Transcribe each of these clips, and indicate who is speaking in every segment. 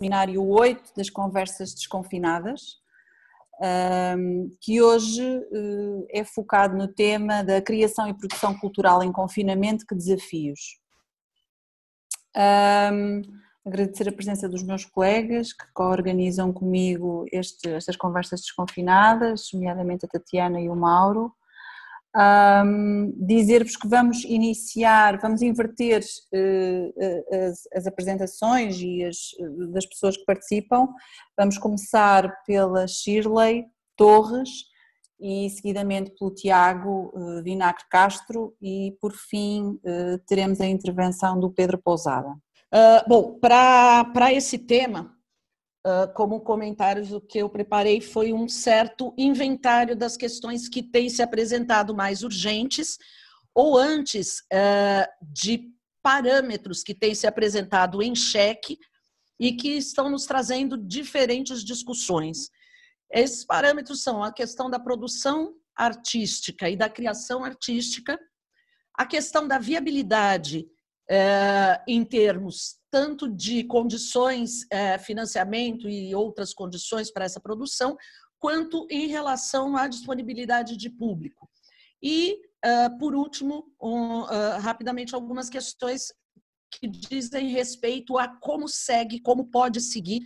Speaker 1: seminário 8 das Conversas Desconfinadas, que hoje eh, é focado no tema da criação e produção cultural em confinamento, que desafios. agradecer a presença dos meus colegas que co-organizam comigo este, estas conversas desconfinadas, nomeadamente a Tatiana e o Mauro. Um, Dizer-vos que vamos iniciar, vamos inverter uh, as, as, apresentações e as, das pessoas que participam. Vamos começar pela Shirley Torres e seguidamente pelo Tiago uh, Castro e por fim uh, teremos a intervenção do Pedro Pousada.
Speaker 2: bom, para esse tema, Uh, como comentários, o que eu preparei foi um certo inventário das questões que têm se apresentado mais urgentes, ou antes uh, de parâmetros que têm se apresentado em xeque e que estão nos trazendo diferentes discussões. Esses parâmetros são a questão da produção artística e da criação artística, a questão da viabilidade uh, em termos tanto de condições, é, financiamento e outras condições para essa produção, quanto em relação à disponibilidade de público. E, uh, por último, um, uh, rapidamente, algumas questões que dizem respeito a como segue, como pode seguir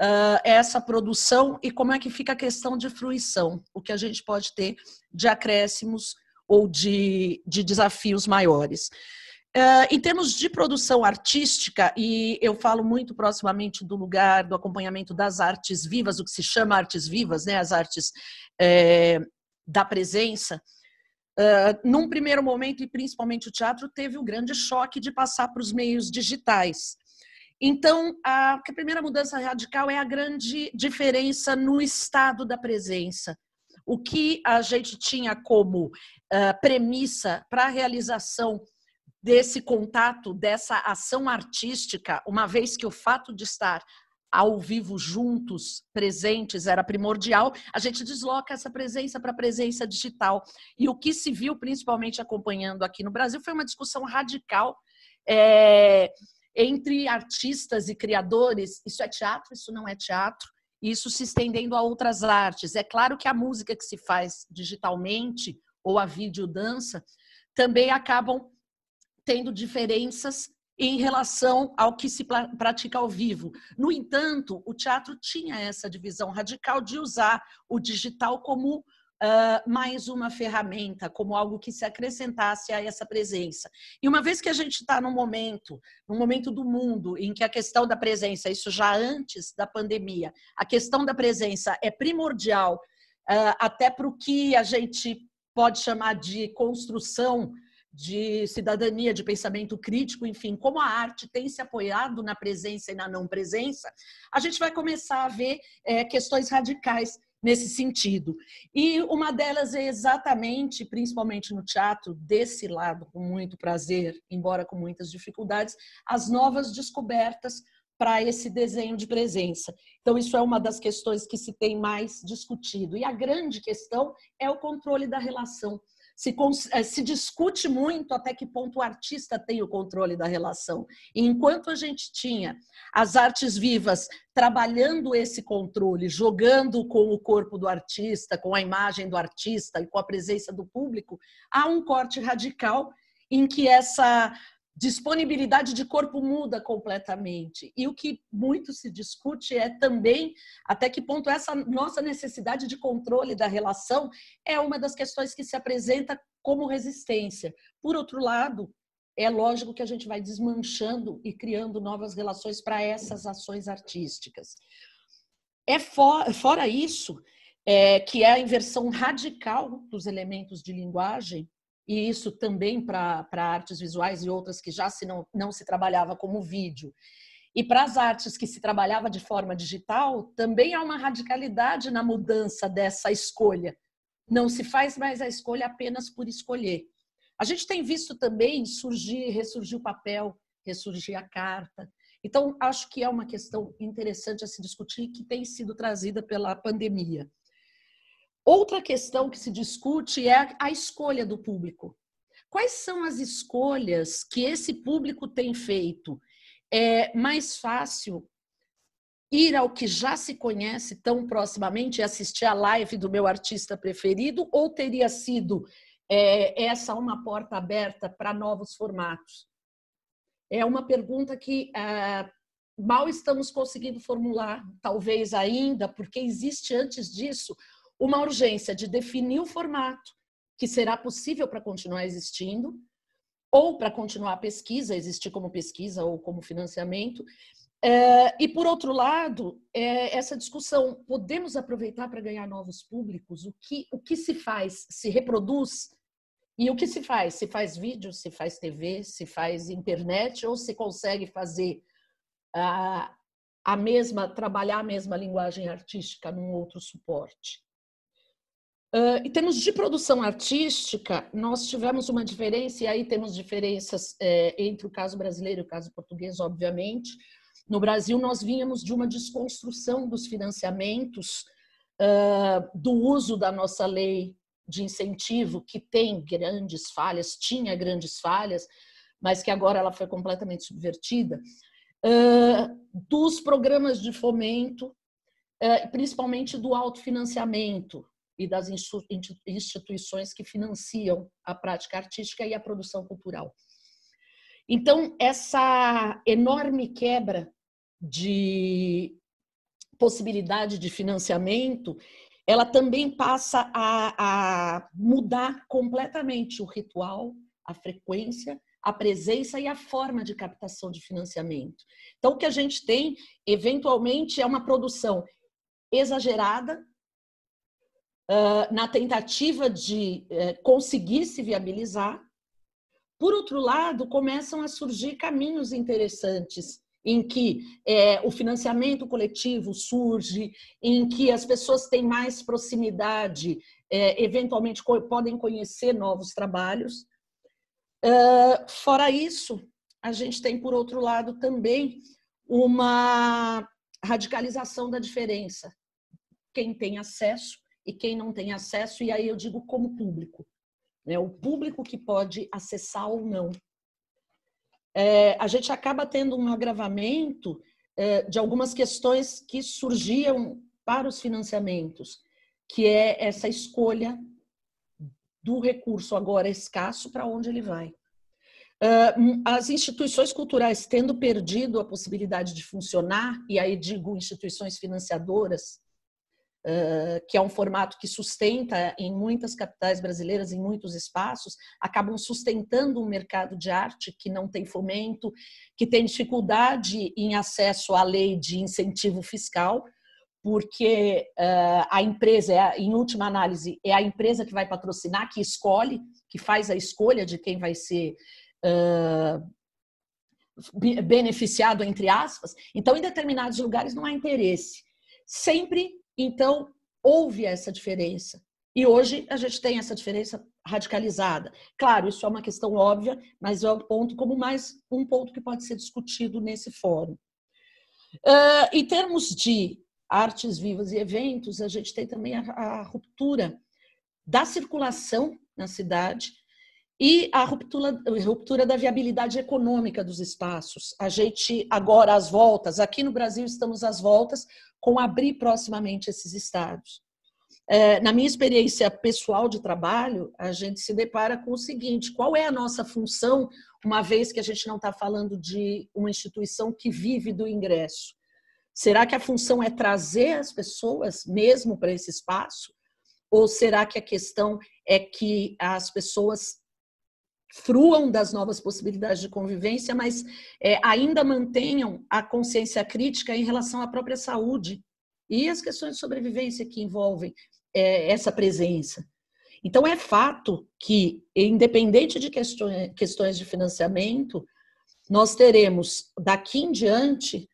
Speaker 2: uh, essa produção e como é que fica a questão de fruição, o que a gente pode ter de acréscimos ou de, de desafios maiores. Uh, em termos de produção artística, e eu falo muito proximamente do lugar do acompanhamento das artes vivas, o que se chama artes vivas, né, as artes é, da presença, uh, num primeiro momento, e principalmente o teatro, teve o grande choque de passar para os meios digitais. Então, a, a primeira mudança radical é a grande diferença no estado da presença. O que a gente tinha como uh, premissa para a realização desse contato, dessa ação artística, uma vez que o fato de estar ao vivo juntos, presentes, era primordial, a gente desloca essa presença para a presença digital. E o que se viu, principalmente acompanhando aqui no Brasil, foi uma discussão radical é, entre artistas e criadores. Isso é teatro, isso não é teatro. Isso se estendendo a outras artes. É claro que a música que se faz digitalmente ou a videodança também acabam tendo diferenças em relação ao que se pratica ao vivo. No entanto, o teatro tinha essa divisão radical de usar o digital como uh, mais uma ferramenta, como algo que se acrescentasse a essa presença. E uma vez que a gente está num momento, num momento do mundo em que a questão da presença, isso já antes da pandemia, a questão da presença é primordial uh, até para o que a gente pode chamar de construção de cidadania, de pensamento crítico, enfim, como a arte tem se apoiado na presença e na não presença, a gente vai começar a ver é, questões radicais nesse sentido. E uma delas é exatamente, principalmente no teatro, desse lado, com muito prazer, embora com muitas dificuldades, as novas descobertas para esse desenho de presença. Então, isso é uma das questões que se tem mais discutido. E a grande questão é o controle da relação se, eh, se discute muito até que ponto o artista tem o controle da relação. E enquanto a gente tinha as artes vivas trabalhando esse controle, jogando com o corpo do artista, com a imagem do artista e com a presença do público, há um corte radical em que essa disponibilidade de corpo muda completamente. E o que muito se discute é também até que ponto essa nossa necessidade de controle da relação é uma das questões que se apresenta como resistência. Por outro lado, é lógico que a gente vai desmanchando e criando novas relações para essas ações artísticas. É for, fora isso, é, que é a inversão radical dos elementos de linguagem, e isso também para artes visuais e outras que já se não, não se trabalhava como vídeo. E para as artes que se trabalhava de forma digital, também há uma radicalidade na mudança dessa escolha. Não se faz mais a escolha apenas por escolher. A gente tem visto também surgir, ressurgir o papel, ressurgir a carta. Então, acho que é uma questão interessante a se discutir que tem sido trazida pela pandemia. Outra questão que se discute é a escolha do público. Quais são as escolhas que esse público tem feito? É mais fácil ir ao que já se conhece tão proximamente e assistir a live do meu artista preferido, ou teria sido é, essa uma porta aberta para novos formatos? É uma pergunta que é, mal estamos conseguindo formular, talvez ainda, porque existe antes disso uma urgência de definir o formato que será possível para continuar existindo, ou para continuar a pesquisa, existir como pesquisa ou como financiamento. É, e, por outro lado, é, essa discussão, podemos aproveitar para ganhar novos públicos? O que, o que se faz? Se reproduz? E o que se faz? Se faz vídeo, se faz TV, se faz internet, ou se consegue fazer a, a mesma, trabalhar a mesma linguagem artística num outro suporte? Uh, em termos de produção artística, nós tivemos uma diferença, e aí temos diferenças é, entre o caso brasileiro e o caso português, obviamente. No Brasil, nós vínhamos de uma desconstrução dos financiamentos, uh, do uso da nossa lei de incentivo, que tem grandes falhas, tinha grandes falhas, mas que agora ela foi completamente subvertida, uh, dos programas de fomento, principalmente do autofinanciamento, e das instituições que financiam a prática artística e a produção cultural. Então, essa enorme quebra de possibilidade de financiamento, ela também passa a, a mudar completamente o ritual, a frequência, a presença e a forma de captação de financiamento. Então, o que a gente tem, eventualmente, é uma produção exagerada, na tentativa de uh, conseguir se viabilizar. Por outro lado, começam a surgir caminhos interessantes em que é, o financiamento coletivo surge, em que as pessoas têm mais proximidade, é, eventualmente co podem conhecer novos trabalhos. Uh, fora isso, a gente tem, por outro lado, também uma radicalização da diferença. Quem tem acesso e quem não tem acesso, e aí eu digo como público, né? o público que pode acessar ou não. É, a gente acaba tendo um agravamento é, de algumas questões que surgiam para os financiamentos, que é essa escolha do recurso agora escasso para onde ele vai. As instituições culturais tendo perdido a possibilidade de funcionar, e aí digo instituições financiadoras, que é um formato que sustenta em muitas capitais brasileiras, em muitos espaços, acabam sustentando um mercado de arte que não tem fomento, que tem dificuldade em acesso à lei de incentivo fiscal, porque a empresa, é em última análise, é a empresa que vai patrocinar, que escolhe, que faz a escolha de quem vai ser beneficiado, entre aspas. Então, em determinados lugares não há interesse. Sempre então, houve essa diferença. E hoje a gente tem essa diferença radicalizada. Claro, isso é uma questão óbvia, mas é um ponto como mais um ponto que pode ser discutido nesse fórum. Uh, em termos de artes vivas e eventos, a gente tem também a, a ruptura da circulação na cidade e a ruptura, a ruptura da viabilidade econômica dos espaços. A gente agora às voltas, aqui no Brasil estamos às voltas com abrir proximamente esses estados. É, na minha experiência pessoal de trabalho, a gente se depara com o seguinte: qual é a nossa função, uma vez que a gente não está falando de uma instituição que vive do ingresso? Será que a função é trazer as pessoas mesmo para esse espaço? Ou será que a questão é que as pessoas fruam das novas possibilidades de convivência, mas é, ainda mantenham a consciência crítica em relação à própria saúde e as questões de sobrevivência que envolvem é, essa presença. Então, é fato que, independente de questões, de financiamento, nós teremos daqui em diante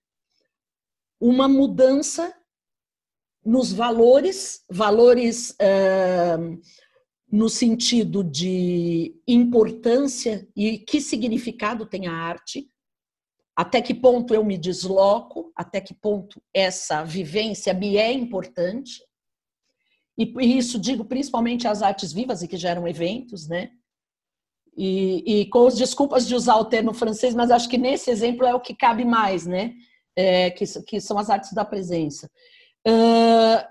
Speaker 2: uma mudança nos valores, valores. Uh, no sentido de importância e que significado tem a arte, até que ponto eu me desloco, até que ponto essa vivência me é importante. E isso digo principalmente às artes vivas e que geram eventos, né? E, e com as desculpas de usar o termo francês, mas acho que nesse exemplo é o que cabe mais, né? é, que, que, são as artes da presença. Uh,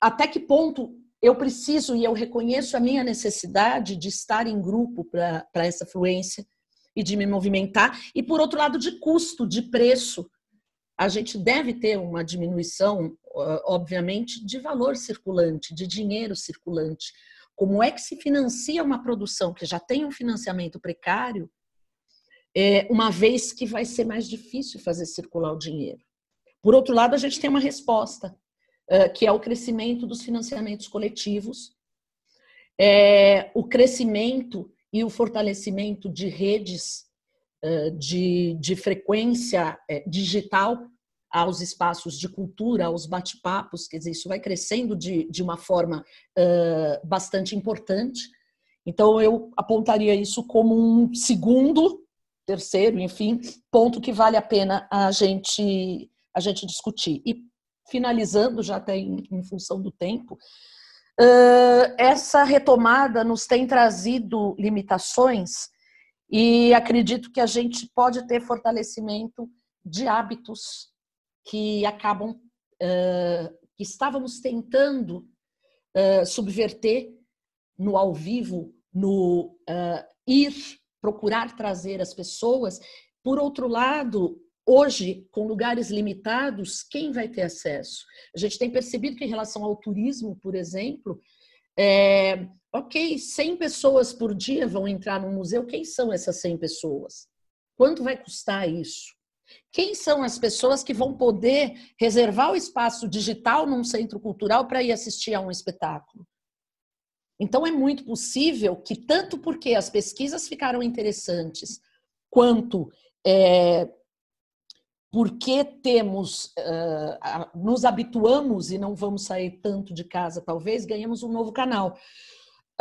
Speaker 2: até que ponto eu preciso e eu reconheço a minha necessidade de estar em grupo para essa fluência e de me movimentar, e por outro lado, de custo, de preço. A gente deve ter uma diminuição, obviamente, de valor circulante, de dinheiro circulante. Como é que se financia uma produção que já tem um financiamento precário, é, uma vez que vai ser mais difícil fazer circular o dinheiro? Por outro lado, a gente tem uma resposta, que é o crescimento dos financiamentos coletivos, é, o crescimento e o fortalecimento de redes de, de frequência é, digital aos espaços de cultura, aos bate-papos, quer dizer, isso vai crescendo de, de uma forma uh, bastante importante. Então, eu apontaria isso como um segundo, terceiro, enfim, ponto que vale a pena a gente, a gente discutir. E, finalizando, já até em, em função do tempo, uh, essa retomada nos tem trazido limitações e acredito que a gente pode ter fortalecimento de hábitos que acabam, uh, que estávamos tentando uh, subverter no ao vivo, no ir procurar trazer as pessoas. Por outro lado, hoje, com lugares limitados, quem vai ter acesso? A gente tem percebido que, em relação ao turismo, por exemplo, é, ok, 100 pessoas por dia vão entrar no museu. Quem são essas 100 pessoas? Quanto vai custar isso? Quem são as pessoas que vão poder reservar o espaço digital num centro cultural para ir assistir a um espetáculo? Então, é muito possível que, tanto porque as pesquisas ficaram interessantes, quanto é, porque temos, uh, nos habituamos e não vamos sair tanto de casa, talvez, ganhamos um novo canal.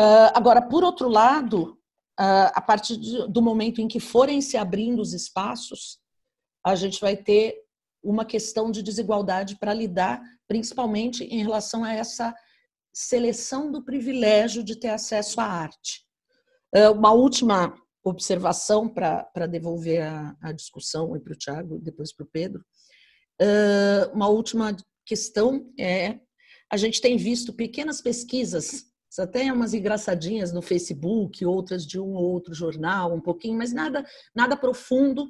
Speaker 2: Uh, agora, por outro lado, uh, a partir do momento em que forem se abrindo os espaços, a gente vai ter uma questão de desigualdade para lidar, principalmente em relação a essa seleção do privilégio de ter acesso à arte. Uma última observação para devolver a, a discussão para o Tiago, depois para o Pedro. uma última questão é: a gente tem visto pequenas pesquisas até umas engraçadinhas no Facebook, outras de um ou outro jornal, um pouquinho, mas nada, nada profundo,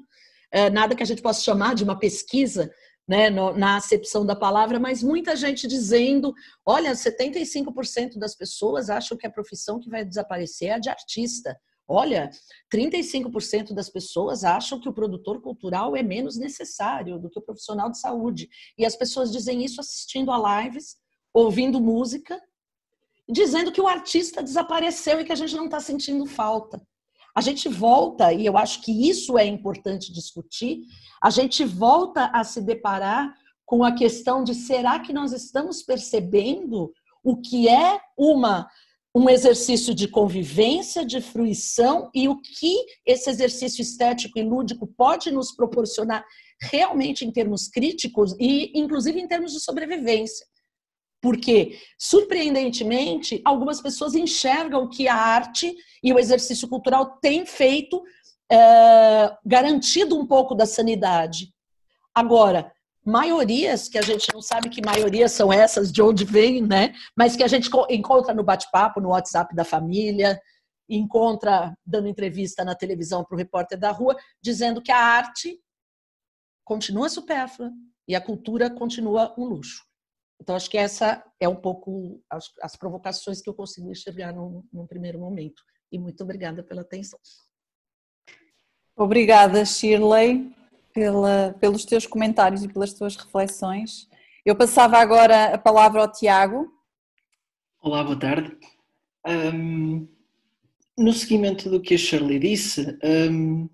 Speaker 2: é, nada que a gente possa chamar de uma pesquisa, né, na acepção da palavra, mas muita gente dizendo: olha, 75% das pessoas acham que a profissão que vai desaparecer é a de artista. Olha, 35% das pessoas acham que o produtor cultural é menos necessário do que o profissional de saúde. E as pessoas dizem isso assistindo a lives, ouvindo música dizendo que o artista desapareceu e que a gente não está sentindo falta. A gente volta, e eu acho que isso é importante discutir, a gente volta a se deparar com a questão de será que nós estamos percebendo o que é uma um exercício de convivência, de fruição e o que esse exercício estético e lúdico pode nos proporcionar realmente em termos críticos e inclusive em termos de sobrevivência. Porque, surpreendentemente, algumas pessoas enxergam que a arte e o exercício cultural têm feito, é, garantido um pouco da sanidade. Agora, maiorias, que a gente não sabe que maiorias são essas, de onde vem, né? Mas que a gente encontra no bate-papo, no WhatsApp da família, encontra dando entrevista na televisão para o repórter da rua, dizendo que a arte continua supérflua e a cultura continua um luxo. Então, acho que essa é um pouco as, as provocações que eu consigo enxergar num, num primeiro momento. E muito obrigada pela atenção.
Speaker 1: Obrigada, Shirley, pela, pelos teus comentários e pelas tuas reflexões. Eu passava agora a palavra ao Tiago.
Speaker 3: Olá, boa tarde. Um, no seguimento do que a Shirley disse, um,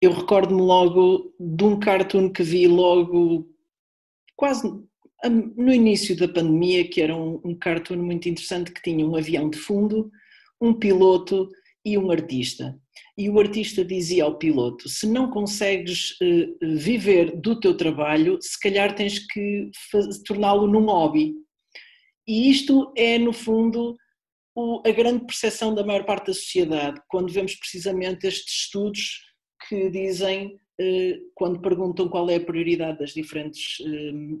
Speaker 3: eu recordo-me logo de um cartoon que vi logo quase no início da pandemia, que era um, um cartoon muito interessante que tinha um avião de fundo, um piloto e um artista. E o artista dizia ao piloto: se não consegues uh, viver do teu trabalho, se calhar tens que torná-lo num hobby. E isto é, no fundo, a grande percepção da maior parte da sociedade, quando vemos precisamente estes estudos que dizem quando perguntam qual é a prioridade das diferentes,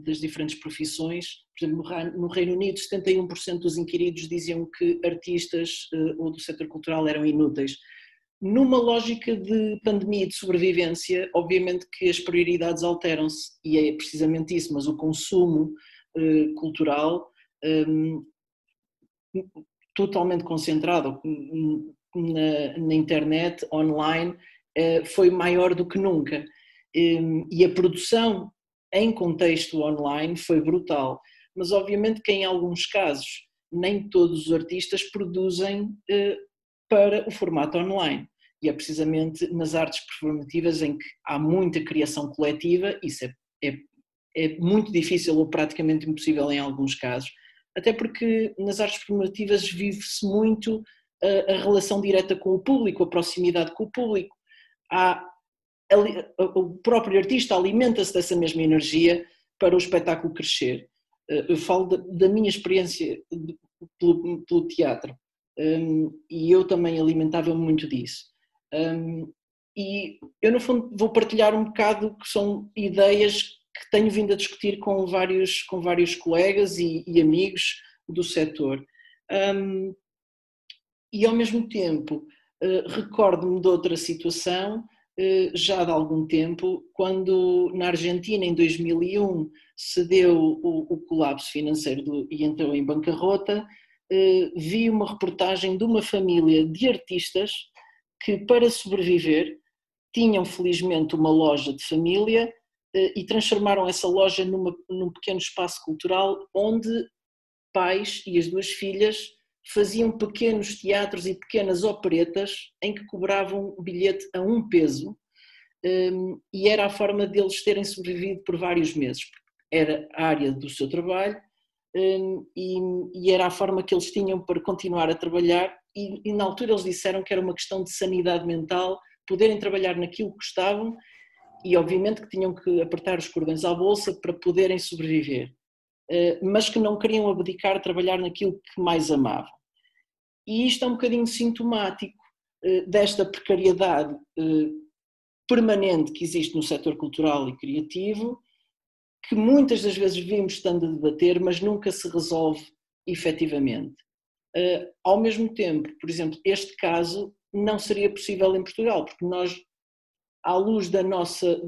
Speaker 3: das diferentes profissões. Por exemplo, no Reino Unido, 71% dos inquiridos diziam que artistas ou do setor cultural eram inúteis. Numa lógica de pandemia e de sobrevivência, obviamente que as prioridades alteram-se e é precisamente isso, mas o consumo cultural totalmente concentrado na, na internet, online, eh, foi maior do que nunca. Ehm, e a produção em contexto online foi brutal. Mas, obviamente, que em alguns casos, nem todos os artistas produzem eh, para o formato online. E é precisamente nas artes performativas em que há muita criação coletiva, isso é, é, é muito difícil ou praticamente impossível em alguns casos, até porque nas artes performativas vive-se muito a, a, relação direta com o público, a proximidade com o público. Há, o próprio artista alimenta-se dessa mesma energia para o espetáculo crescer. Eh, eu falo da, da minha experiência pelo, pelo teatro um, e eu também alimentava-me muito disso. Um, e eu, no fundo, vou partilhar um bocado que são ideias que tenho vindo a discutir com vários, com vários colegas e, e amigos do setor. Um, e ao mesmo tempo, recordo-me de outra situação, uh, já de algum tempo, quando na Argentina, em 2001, se deu o, o colapso financeiro do, e entrou em bancarrota, uh, vi uma reportagem de uma família de artistas que, para sobreviver, tinham felizmente uma loja de família eh, e transformaram essa loja numa, num pequeno espaço cultural onde pais e as duas filhas faziam pequenos teatros e pequenas operetas em que cobravam bilhete a um peso um, ehm, e era a forma deles terem sobrevivido por vários meses. Era a área do seu trabalho um, e, era a forma que eles tinham para continuar a trabalhar e, na altura eles disseram que era uma questão de sanidade mental, poderem trabalhar naquilo que gostavam e obviamente que tinham que apertar os cordões à bolsa para poderem sobreviver, mas que não queriam abdicar de trabalhar naquilo que mais amavam. E isto é um bocadinho sintomático eh, desta precariedade eh, permanente que existe no setor cultural e criativo, que muitas das vezes vimos estando a debater, mas nunca se resolve efetivamente. Ao mesmo tempo, por exemplo, este caso não seria possível em Portugal, porque nós à luz da nossa,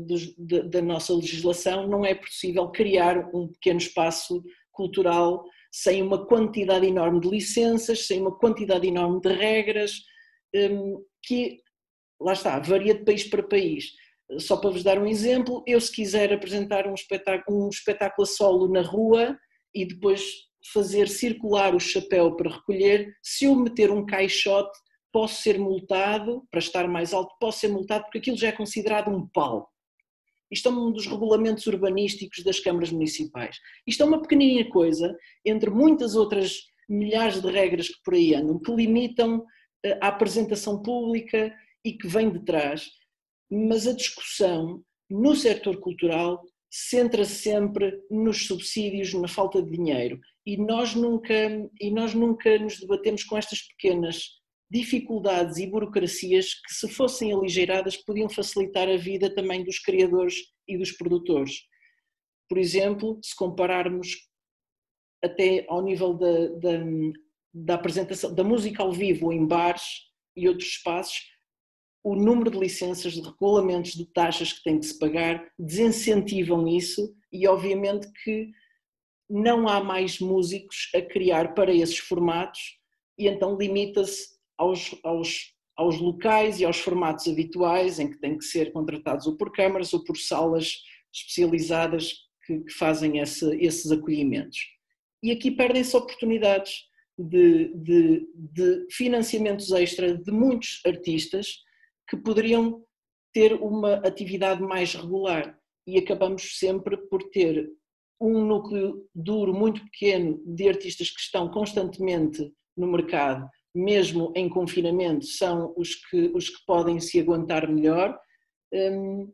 Speaker 3: da nossa legislação, não é possível criar um pequeno espaço cultural sem uma quantidade enorme de licenças, sem uma quantidade enorme de regras, hum, que, lá está, varia de país para país. Só para vos dar um exemplo, eu se quiser apresentar um espetáculo, um espetáculo solo na rua e depois fazer circular o chapéu para recolher, se eu meter um caixote posso ser multado, para estar mais alto, posso ser multado porque aquilo já é considerado um pau. Isto é um dos regulamentos urbanísticos das câmaras municipais. Isto é uma pequenina coisa, entre muitas outras milhares de regras que por aí andam, que limitam eh, a apresentação pública e que vem de trás, mas a discussão no setor cultural centra -se sempre nos subsídios, na falta de dinheiro. E nós nunca, e nós nunca nos debatemos com estas pequenas dificuldades e burocracias que, se fossem aligeiradas, podiam facilitar a vida também dos criadores e dos produtores. Por exemplo, se compararmos até ao nível da, da, da apresentação da música ao vivo em bares e outros espaços, o número de licenças, de regulamentos, de taxas que tem que se pagar desincentivam isso e, obviamente, que não há mais músicos a criar para esses formatos e então limita-se aos, aos, aos locais e aos formatos habituais em que têm que ser contratados ou por câmaras ou por salas especializadas que, que fazem esse, esses acolhimentos. E aqui perdem-se oportunidades de, de, de financiamentos extra de muitos artistas que poderiam ter uma atividade mais regular e acabamos sempre por ter um núcleo duro muito pequeno de artistas que estão constantemente no mercado mesmo em confinamento, são os que, os que podem se aguentar melhor. Um,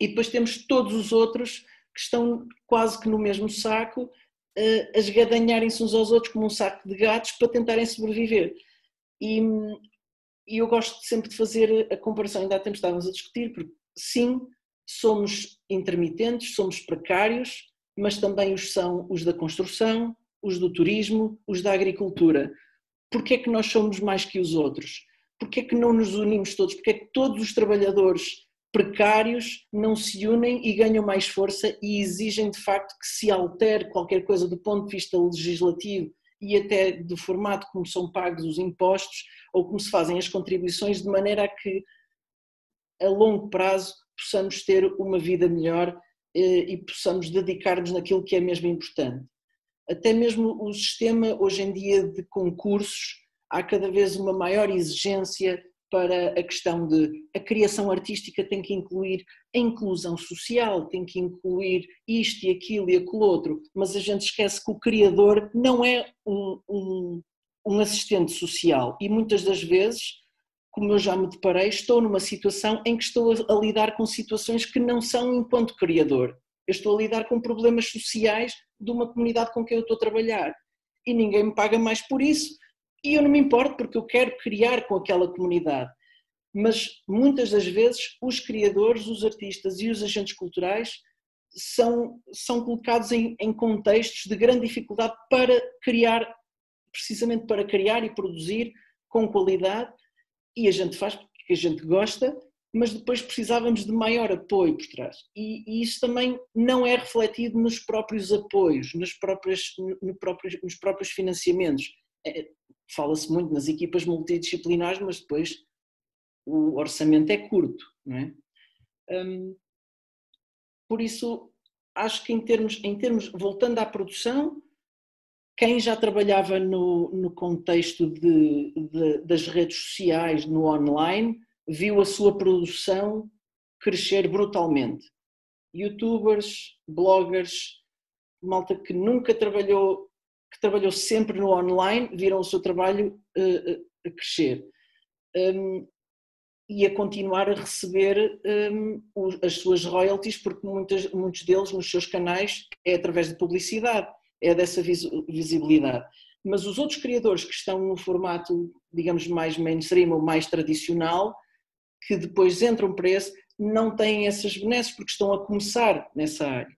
Speaker 3: e depois temos todos os outros que estão quase que no mesmo saco, uh, a esgadanharem-se uns aos outros como um saco de gatos para tentarem sobreviver. E, e eu gosto sempre de fazer a comparação, ainda há tempo estávamos a discutir, porque sim, somos intermitentes, somos precários, mas também os são os da construção, os do turismo, os da agricultura. Porquê é que nós somos mais que os outros? Porquê é que não nos unimos todos? Porquê é que todos os trabalhadores precários não se unem e ganham mais força e exigem de facto que se altere qualquer coisa do ponto de vista legislativo e até do formato como são pagos os impostos ou como se fazem as contribuições, de maneira a que a longo prazo possamos ter uma vida melhor eh, e possamos dedicar-nos naquilo que é mesmo importante. Até mesmo o sistema hoje em dia de concursos, há cada vez uma maior exigência para a questão de a criação artística tem que incluir a inclusão social, tem que incluir isto e aquilo e aquilo outro, mas a gente esquece que o criador não é um, um, um assistente social e muitas das vezes, como eu já me deparei, estou numa situação em que estou a lidar com situações que não são enquanto criador. Eu estou a lidar com problemas sociais de uma comunidade com quem eu estou a trabalhar. E ninguém me paga mais por isso. E eu não me importo porque eu quero criar com aquela comunidade. Mas muitas das vezes os criadores, os artistas e os agentes culturais são, são colocados em, em contextos de grande dificuldade para criar, precisamente para criar e produzir com qualidade, e a gente faz porque a gente gosta, mas depois precisávamos de maior apoio por trás. E, e isso também não é refletido nos próprios apoios, nos próprios, no próprios, nos próprios financiamentos. É, fala-se muito nas equipas multidisciplinares, mas depois o orçamento é curto, não é? Hum, por isso, acho que em termos, em termos, voltando à produção, quem já trabalhava no, no contexto de, de, das redes sociais, no online, viu a sua produção crescer brutalmente. Youtubers, bloggers, malta que nunca trabalhou que trabalhou sempre no online, viram o seu trabalho uh, a crescer. Um, e a continuar a receber um, as suas royalties, porque muitas, muitos deles nos seus canais é através de publicidade, é dessa visibilidade. Mas os outros criadores que estão no formato, digamos, mais mainstream ou mais tradicional, que depois entram para esse, não têm essas benesses porque estão a começar nessa área.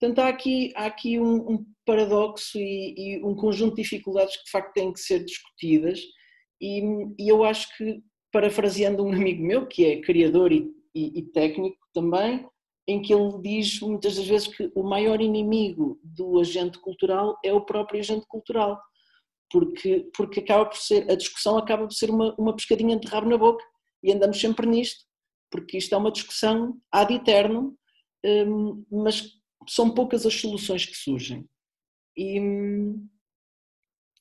Speaker 3: Portanto, há aqui, há aqui um, um paradoxo e, e, um conjunto de dificuldades que de facto têm que ser discutidas, e, e eu acho que, parafraseando um amigo meu, que é criador e, e, técnico também, em que ele diz muitas das vezes que o maior inimigo do agente cultural é o próprio agente cultural, porque, porque acaba por ser, a discussão acaba por ser uma, uma pescadinha de rabo na boca e andamos sempre nisto, porque isto é uma discussão ad eterno, hum, mas são poucas as soluções que surgem. E,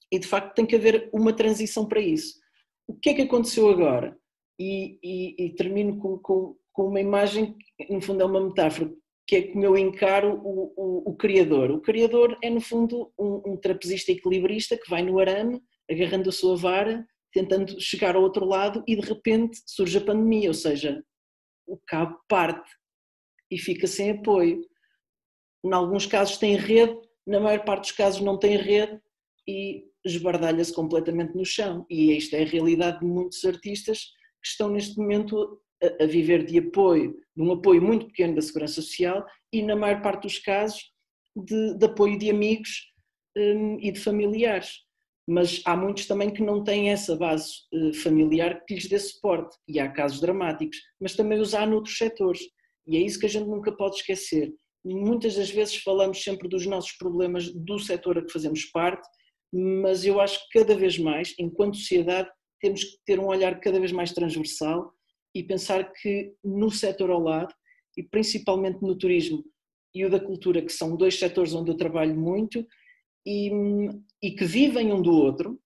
Speaker 3: e de facto tem que haver uma transição para isso. O que é que aconteceu agora? E, e, e termino com, com, com, uma imagem que, no fundo, é uma metáfora, que é como eu encaro o, o, o criador. O criador é, no fundo, um, um trapezista equilibrista que vai no arame, agarrando a sua vara, tentando chegar ao outro lado e de repente surge a pandemia, ou seja, o cabo parte e fica sem apoio em alguns casos tem rede, na maior parte dos casos não tem rede e esbardalha-se completamente no chão. E isto é a realidade de muitos artistas que estão neste momento a, a, viver de apoio, de um apoio muito pequeno da Segurança Social e, na maior parte dos casos, de, de apoio de amigos um, e de familiares. Mas há muitos também que não têm essa base uh, familiar que lhes dê suporte, e há casos dramáticos, mas também os há noutros setores. E é isso que a gente nunca pode esquecer muitas das vezes falamos sempre dos nossos problemas do setor a que fazemos parte, mas eu acho que cada vez mais, enquanto sociedade, temos que ter um olhar cada vez mais transversal e pensar que no setor ao lado, e principalmente no turismo e o da cultura, que são dois setores onde eu trabalho muito e, e que vivem um do outro,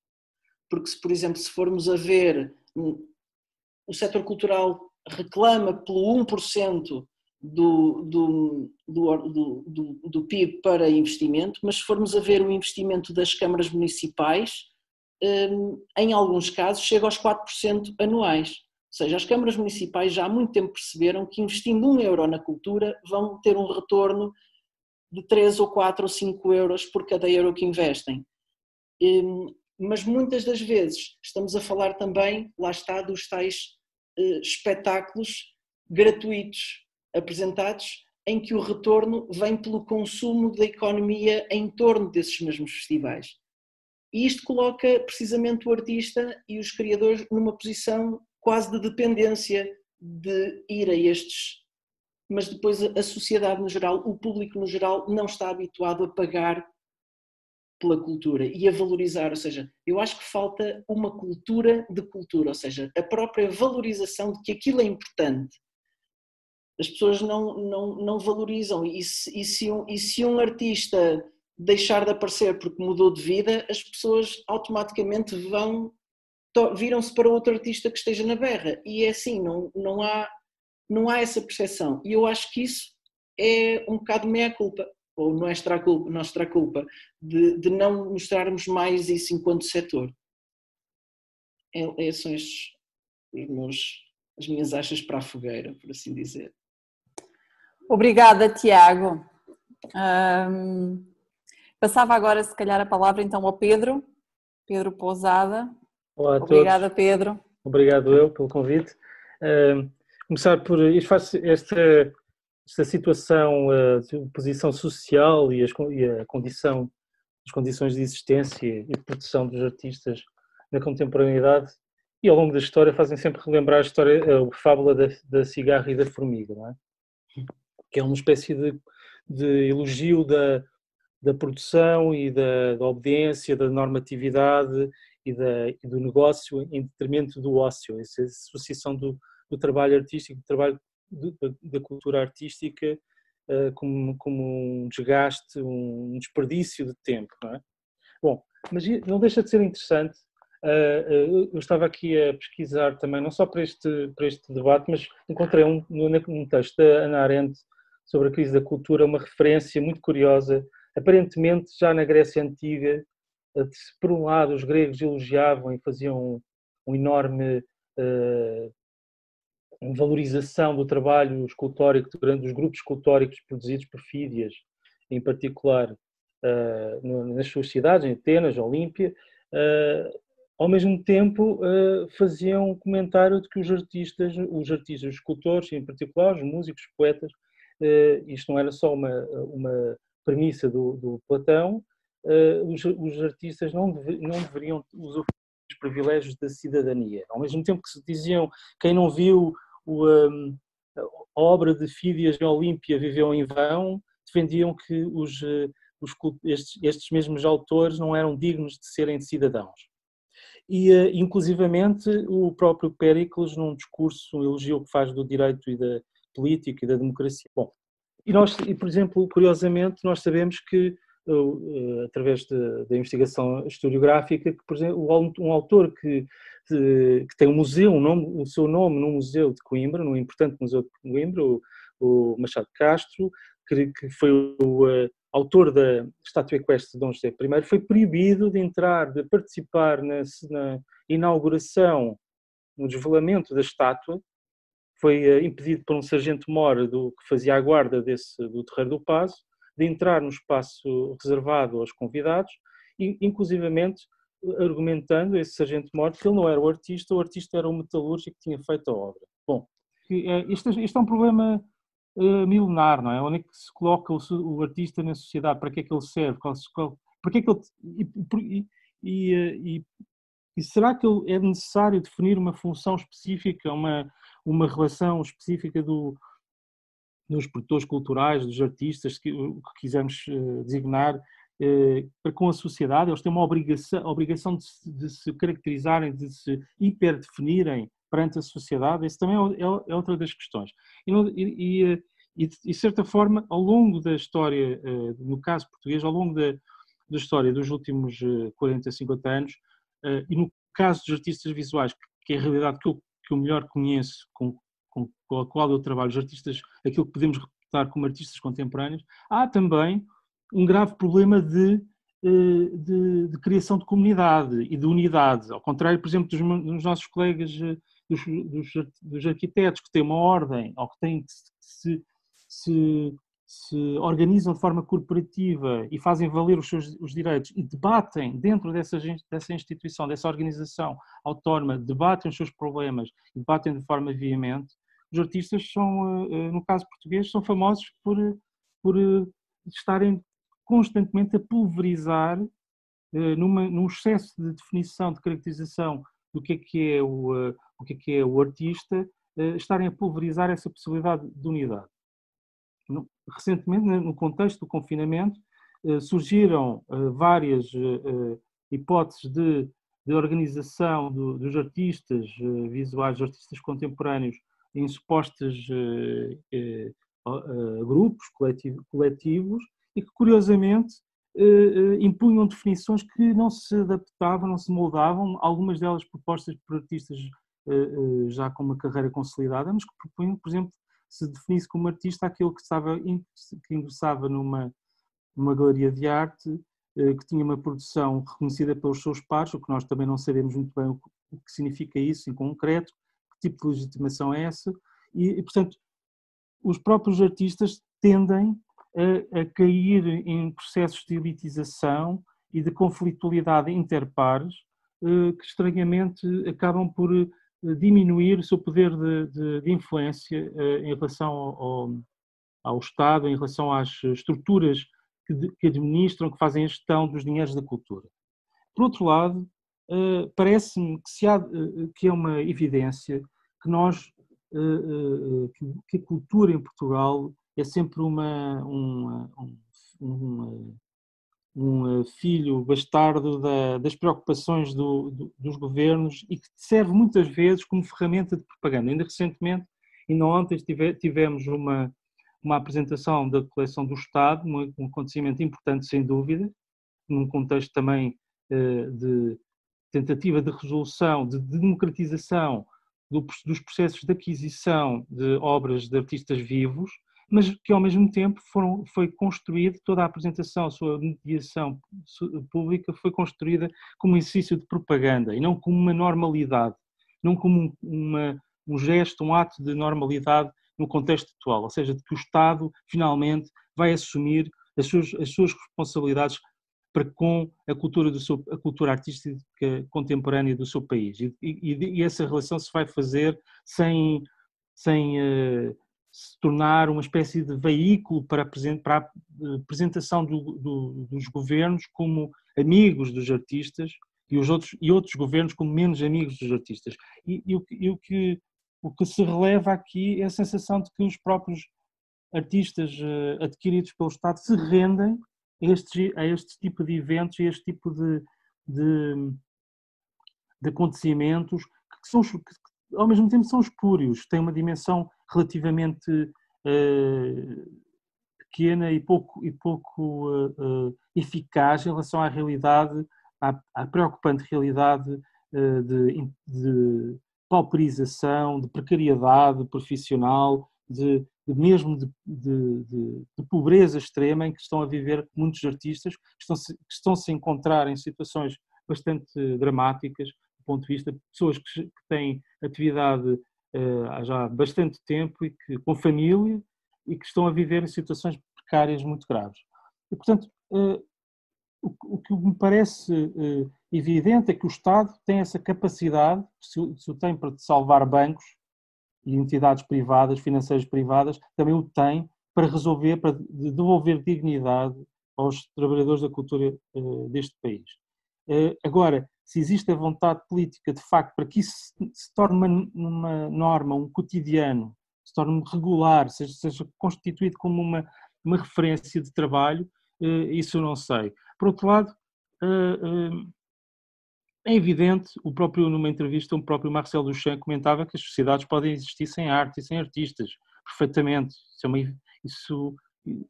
Speaker 3: porque se, por exemplo, se formos a ver, o setor cultural reclama pelo 1% do, do, do, do, do PIB para investimento, mas se formos a ver o investimento das câmaras municipais, hum, em alguns casos chega aos 4% anuais. Ou seja, as câmaras municipais já há muito tempo perceberam que investindo um euro na cultura vão ter um retorno de 3 ou 4 ou 5 euros por cada euro que investem. Hum, mas muitas das vezes estamos a falar também, lá está, dos tais eh, espetáculos gratuitos apresentados em que o retorno vem pelo consumo da economia em torno desses mesmos festivais. E isto coloca precisamente o artista e os criadores numa posição quase de dependência de ir a estes, mas depois a sociedade no geral, o público no geral, não está habituado a pagar pela cultura e a valorizar, ou seja, eu acho que falta uma cultura de cultura, ou seja, a própria valorização de que aquilo é importante. As pessoas não, não, não valorizam. E se, e, se um, e se um artista deixar de aparecer porque mudou de vida, as pessoas automaticamente vão viram-se para outro artista que esteja na berra. E é assim, não, não, há, não há essa percepção e eu acho que isso é um bocado meia culpa ou nossa culpa, nossa culpa de, de não mostrarmos mais isso enquanto setor. É, é, são estes os meus, as minhas achas para a fogueira, por assim dizer.
Speaker 1: Obrigada, Tiago. Um, passava agora, se calhar, a palavra então ao Pedro, Pedro Pousada.
Speaker 4: Olá a
Speaker 1: Obrigada,
Speaker 4: todos.
Speaker 1: Pedro.
Speaker 4: Obrigado eu pelo convite. Uh, começar por faz esta esta situação, a posição social e, as, e, a condição, as condições de existência e de dos artistas na contemporaneidade e ao longo da história fazem sempre relembrar a história, a fábula da, da cigarra e da formiga, não é? Que é uma espécie de, de elogio da, da produção e da, da obediência, da normatividade e, da, e do negócio em detrimento do ócio, essa associação do, do trabalho artístico, do trabalho da cultura artística uh, como, como um desgaste, um desperdício de tempo, não é? Bom, mas não deixa de ser interessante. Uh, uh, eu estava aqui a pesquisar também, não só para este, para este debate, mas encontrei um, num texto da Ana Arendt sobre a crise da cultura uma referência muito curiosa, aparentemente já na Grécia Antiga, por um lado os gregos elogiavam e faziam um, um enorme uh, valorização do trabalho escultórico durante os grupos escultóricos produzidos por Fídias, em particular uh, nas suas cidades, em Atenas, Olímpia, uh, ao mesmo tempo uh, faziam um comentário de que os artistas, os artistas, os escultores, em particular, os músicos, os poetas, isto não era só uma, uma premissa do, do Platão, os, os, artistas não, deve, não deveriam usufruir os privilégios da cidadania. Ao mesmo tempo que se diziam, quem não viu o, um, a obra de Fídias em Olímpia viveu em vão, defendiam que os, eh, os, estes, estes, mesmos autores não eram dignos de serem cidadãos. E, uh, inclusivamente, o próprio Péricles, num discurso, um elogio que faz do direito e da política e da democracia. Bom, e nós, e, por exemplo, curiosamente, nós sabemos que, uh, através da investigação historiográfica, que, por exemplo, um autor que que tem um museu, um nome, o seu nome no Museu de Coimbra, no importante Museu de Coimbra, o, o Machado Castro, que, que foi o uh, autor da estátua equestre de Dom José I, foi proibido de entrar, de participar na, na inauguração, no desvelamento da estátua, foi uh, impedido por um sargento-mor que fazia a guarda desse, do Terreiro do Pazo, de entrar no espaço reservado aos convidados, e, inclusivamente argumentando esse sargento morto que ele não era o artista, o artista era o metalúrgico que tinha feito a obra. Bom, é, isto, isto é um problema uh, milenar, não é? Onde é que se coloca o, o, artista na sociedade? Para que é que ele serve? Qual, qual, para que é que ele, e, e, eh, e, e, será que é necessário definir uma função específica, uma, uma relação específica do, dos produtores culturais, dos artistas, que, que quisermos uh, designar, eh, para com a sociedade, eles têm uma obrigação, obrigação de, de, se caracterizarem, de se hiperdefinirem perante a sociedade, isso também é, é, é outra das questões. E, e, e, e, de certa forma, ao longo da história, eh, no caso português, ao longo da, da história dos últimos 40, eh, 50 anos, e no caso dos artistas visuais, que é a realidade que eu, que eu melhor conheço, com, com a qual eu trabalho, os artistas, aquilo que podemos reputar como artistas contemporâneos, há também um grave problema de, eh, de, de, criação de comunidade e de unidade, ao contrário, por exemplo, dos, dos nossos colegas, eh, dos, dos, dos, arquitetos que têm uma ordem ou que têm que se, se, se, organizam de forma corporativa e fazem valer os seus os direitos e debatem dentro dessa, dessa instituição, dessa organização autónoma, debatem os seus problemas e debatem de forma veemente, os artistas são, no caso português, são famosos por, por estarem constantemente a pulverizar numa, num excesso de definição, de caracterização do que é que é o, o, que é, que é o artista, estarem a pulverizar essa possibilidade de unidade. Recentemente, no contexto do confinamento, surgiram várias hipóteses de, de organização do, dos artistas visuais, dos artistas contemporâneos, em supostos grupos coletivos, e que, curiosamente, impunham definições que não se adaptavam, não se moldavam, algumas delas propostas por artistas já com uma carreira consolidada, mas que propunham, por exemplo, se definisse como artista aquele que, estava, que ingressava numa, numa galeria de arte, que tinha uma produção reconhecida pelos seus pares, o que nós também não sabemos muito bem o que significa isso em concreto, que tipo de legitimação é essa, e, e portanto, os próprios artistas tendem a, a, cair em processos de elitização e de conflitualidade interpares, que estranhamente acabam por diminuir o seu poder de, de, de influência uh, em relação ao, ao, Estado, em relação às estruturas que, de, que, administram, que fazem a gestão dos dinheiros da cultura. Por outro lado, parece-me que, uh, que, é uma evidência que nós, que, a cultura em Portugal é sempre uma, uma um eh, filho bastardo da, das preocupações do, do, dos governos e que serve muitas vezes como ferramenta de propaganda. Ainda recentemente, ainda ontem, tivemos uma, uma apresentação da coleção do Estado, um, um acontecimento importante, sem dúvida, num contexto também uh, de tentativa de resolução, de democratização do, dos processos de aquisição de obras de artistas vivos, mas que ao mesmo tempo foram, foi construída, toda a apresentação, a sua mediação pública foi construída como um exercício de propaganda e não como uma normalidade, não como uma, um gesto, um ato de normalidade no contexto atual, ou seja, de que o Estado finalmente vai assumir as suas, as suas responsabilidades para com a cultura, do seu, a cultura artística contemporânea do seu país. E, e, e essa relação se vai fazer sem, sem uh, se tornar uma espécie de veículo para a apresentação do, do, dos governos como amigos dos artistas e os outros e outros governos como menos amigos dos artistas. E, e, e, o que o que se releva aqui é a sensação de que os próprios artistas uh, adquiridos pelo Estado se rendem a este, a este tipo de eventos, a este tipo de, de, de acontecimentos que, são, que ao mesmo tempo são espúrios, têm uma dimensão relativamente uh, pequena e pouco, e pouco uh, uh, eficaz em relação à realidade, à, à preocupante realidade de, de, pauperização, de precariedade profissional, de, de mesmo de, de, pobreza extrema em que estão a viver muitos artistas que estão-se estão a encontrar em situações bastante dramáticas ponto de vista pessoas que, têm atividade uh, há já bastante tempo e que com família e que estão a viver em situações precárias muito graves. E, portanto, uh, o, que me parece uh, evidente é que o Estado tem essa capacidade, se o tem para salvar bancos e entidades privadas, financeiras privadas, também o tem para resolver, para devolver dignidade aos trabalhadores da cultura deste país. Agora, se existe a vontade política de facto para que isso se torne uma, uma norma, um cotidiano, se torne regular, seja, seja constituído como uma, uma referência de trabalho, eh, isso eu não sei. Por outro lado, eh, eh, é evidente, o próprio, numa entrevista, o próprio Marcel Duchamp comentava que as sociedades podem existir sem arte e sem artistas, perfeitamente. Isso, é uma, isso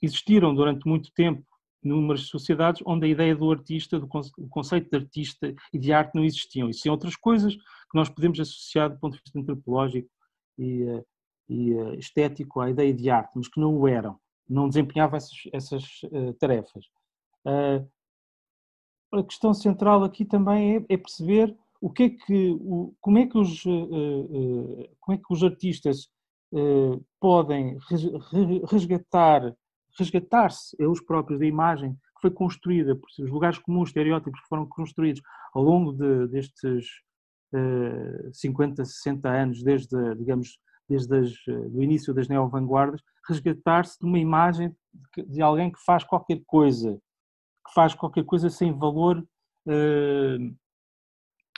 Speaker 4: existiram durante muito tempo numas sociedades onde a ideia do artista, do conceito de artista e de arte não existiam. Isso são outras coisas que nós podemos associar do ponto de vista antropológico e, eh, e eh, estético à ideia de arte, mas que não o eram, não desempenhavam essas, essas uh, tarefas. Uh, a questão central aqui também é, é perceber o que é que, o, como, é que os, uh, como é que os artistas podem resgatar resgatar-se eles próprios da imagem que foi construída por os lugares comuns, estereótipos que foram construídos ao longo de, destes uh, 50, 60 anos, desde, digamos, desde as, o início das neo-vanguardas, resgatar-se de uma imagem de alguém que faz qualquer coisa, que faz qualquer coisa sem valor uh,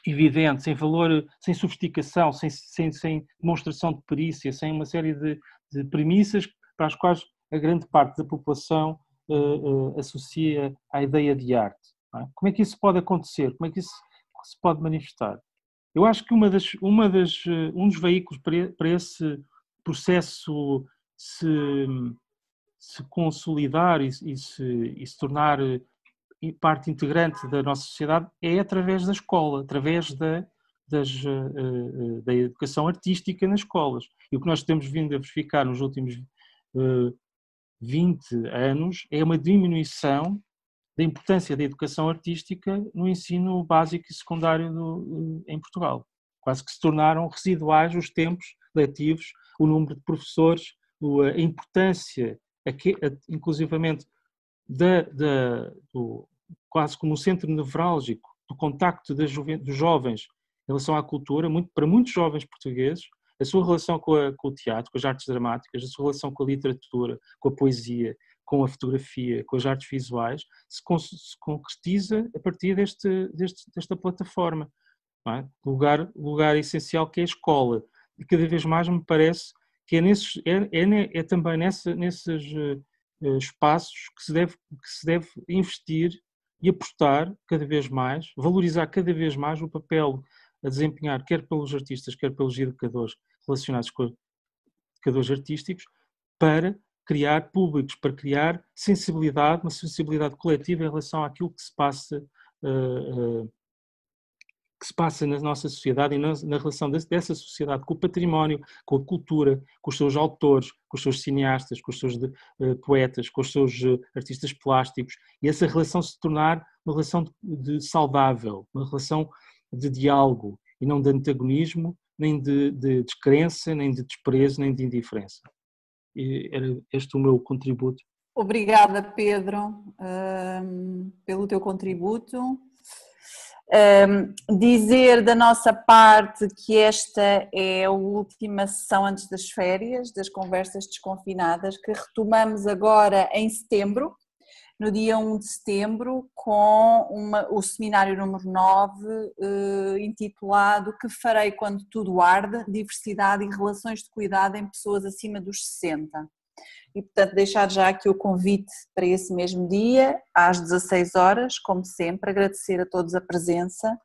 Speaker 4: evidente, sem valor, sem sofisticação, sem, sem, sem demonstração de perícia, sem uma série de, de premissas para as quais a grande parte da população uh, uh, associa à ideia de arte. É? Como é que isso pode acontecer? Como é que isso se pode manifestar? Eu acho que uma das, uma das, um dos veículos para, para esse processo se, se consolidar e, e, se, e se tornar parte integrante da nossa sociedade é através da escola, através da, das, eh, eh, da educação artística nas escolas. E o que nós temos vindo a verificar nos últimos 20 eh, anos é uma diminuição da importância da educação artística no ensino básico e secundário do, em Portugal. Quase que se tornaram residuais os tempos letivos, o número de professores, a importância, inclusivamente, da, da, do, quase como um centro nevrálgico do contacto dos jovens em relação à cultura, muito, para muitos jovens portugueses, a sua relação com, a, com, o teatro, com as artes dramáticas, a sua relação com a literatura, com a poesia, com a fotografia, com as artes visuais, se, se concretiza a partir deste, deste desta plataforma. É? Lugar, lugar essencial que é a escola. E cada vez mais me parece que é, nesses, é, é, é também nessa, nesses uh, espaços que se, deve, que se deve investir e apostar cada vez mais, valorizar cada vez mais o papel a desempenhar, quer pelos artistas, quer pelos educadores relacionados com educadores artísticos, para criar públicos, para criar sensibilidade, uma sensibilidade coletiva em relação àquilo que se passa uh, uh, que se passa na nossa sociedade e na, na, relação dessa sociedade com o património, com a cultura, com os seus autores, com os seus cineastas, com os seus de, uh, poetas, com os seus artistas plásticos, e essa relação se tornar uma relação de, de, saudável, uma relação de diálogo e não de antagonismo, nem de, de descrença, nem de desprezo, nem de indiferença. E era este o meu contributo.
Speaker 1: Obrigada, Pedro, um, pelo teu contributo. Um, dizer da nossa parte que esta é a última sessão antes das férias, das conversas desconfinadas, que retomamos agora em setembro, no dia 1 de setembro, com uma, o seminário número 9, uh, intitulado Que farei quando tudo arde? Diversidade e relações de cuidado em pessoas acima dos 60 e, portanto, deixar já aqui o convite para esse mesmo dia, às 16 horas, como sempre, agradecer a todos a presença